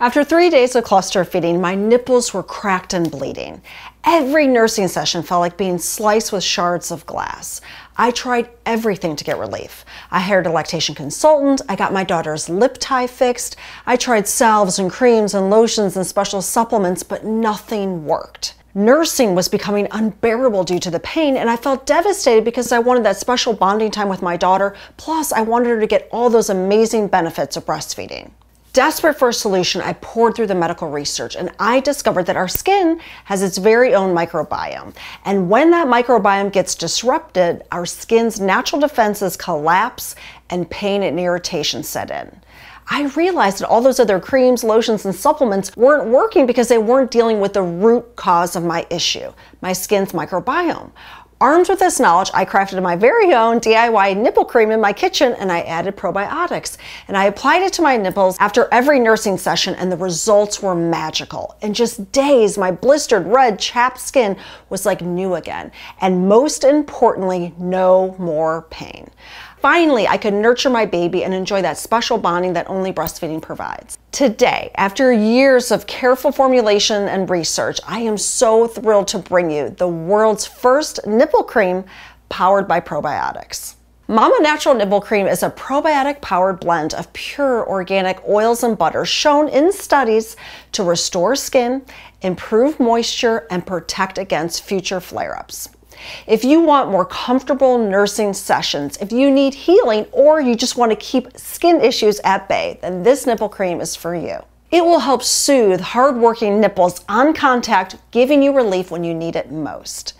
After three days of cluster feeding, my nipples were cracked and bleeding. Every nursing session felt like being sliced with shards of glass. I tried everything to get relief. I hired a lactation consultant, I got my daughter's lip tie fixed, I tried salves and creams and lotions and special supplements, but nothing worked. Nursing was becoming unbearable due to the pain, and I felt devastated because I wanted that special bonding time with my daughter, plus, I wanted her to get all those amazing benefits of breastfeeding. Desperate for a solution, I poured through the medical research and I discovered that our skin has its very own microbiome. And when that microbiome gets disrupted, our skin's natural defenses collapse and pain and irritation set in. I realized that all those other creams, lotions, and supplements weren't working because they weren't dealing with the root cause of my issue, my skin's microbiome. Armed with this knowledge, I crafted my very own DIY nipple cream in my kitchen and I added probiotics. And I applied it to my nipples after every nursing session and the results were magical. In just days, my blistered red chapped skin was like new again. And most importantly, no more pain. Finally, I could nurture my baby and enjoy that special bonding that only breastfeeding provides. Today, after years of careful formulation and research, I am so thrilled to bring you the world's first nipple cream powered by probiotics. Mama Natural Nipple Cream is a probiotic powered blend of pure organic oils and butters shown in studies to restore skin, improve moisture, and protect against future flare ups. If you want more comfortable nursing sessions, if you need healing, or you just want to keep skin issues at bay, then this nipple cream is for you. It will help soothe hard-working nipples on contact, giving you relief when you need it most.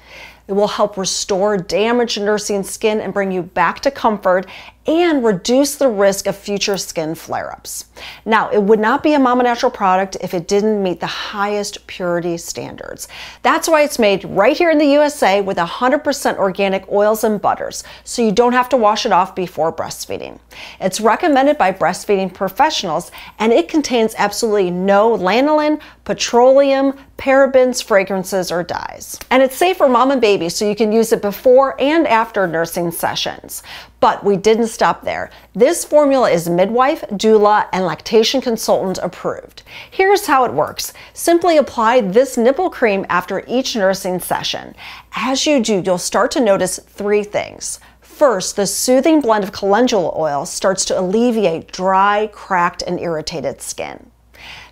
It will help restore damaged nursing skin and bring you back to comfort and reduce the risk of future skin flare-ups. Now, it would not be a Mama Natural product if it didn't meet the highest purity standards. That's why it's made right here in the USA with 100% organic oils and butters, so you don't have to wash it off before breastfeeding. It's recommended by breastfeeding professionals and it contains absolutely no lanolin, petroleum, parabens, fragrances, or dyes. And it's safe for mom and baby, so you can use it before and after nursing sessions. But we didn't stop there. This formula is midwife, doula, and lactation consultant approved. Here's how it works. Simply apply this nipple cream after each nursing session. As you do, you'll start to notice three things. First, the soothing blend of calendula oil starts to alleviate dry, cracked, and irritated skin.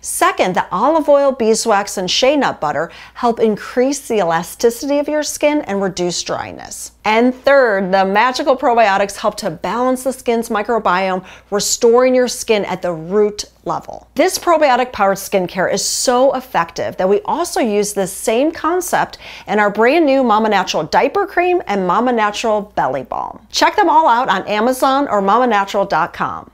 Second, the olive oil, beeswax, and shea nut butter help increase the elasticity of your skin and reduce dryness. And third, the magical probiotics help to balance the skin's microbiome, restoring your skin at the root level. This probiotic powered skincare is so effective that we also use the same concept in our brand new Mama Natural Diaper Cream and Mama Natural Belly Balm. Check them all out on Amazon or mamanatural.com.